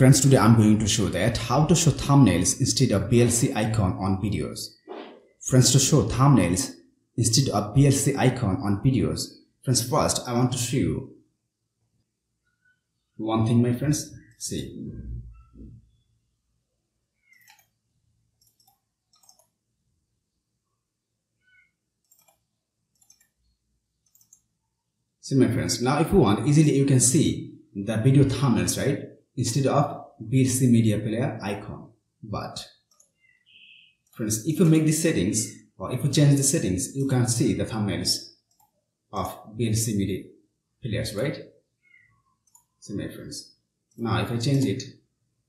Friends, today I'm going to show that how to show thumbnails instead of VLC icon on videos. Friends, to show thumbnails instead of VLC icon on videos. Friends, first I want to show you one thing, my friends. See. See my friends, now if you want, easily you can see the video thumbnails, right? Instead of VLC media player icon. But friends, if you make the settings or if you change the settings, you can see the thumbnails of VLC media players, right? See my friends. Now if I change it,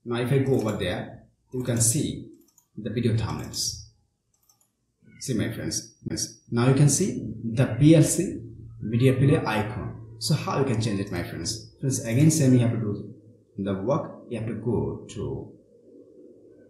now if I go over there, you can see the video thumbnails. See my friends. Now you can see the VLC media player icon. So how you can change it my friends? Friends again same you have to do the work you have to go to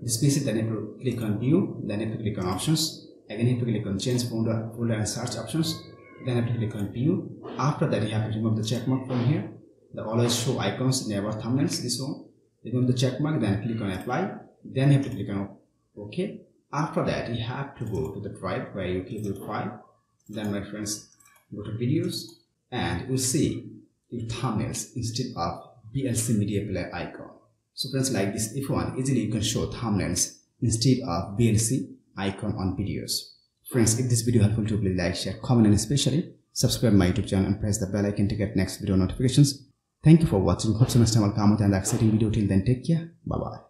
this PC then you have to click on view then you have to click on options. Again you have to click on change folder, folder and search options. Then you have to click on view. After that you have to remove the check mark from here. The always show icons never thumbnails this one. Remove the check mark then click on apply. Then you have to click on ok. After that you have to go to the drive where you keep your file. Then my friends go to videos and you see your thumbnails instead of VLC media player icon. So friends like this, if you want, easily you can show thumbnails instead of VLC icon on videos. Friends, if this video helpful to you, please like, share, comment and especially subscribe my YouTube channel and press the bell icon to get next video notifications. Thank you for watching. Hope so next time I'll come with another exciting video. Till then, take care. Bye-bye.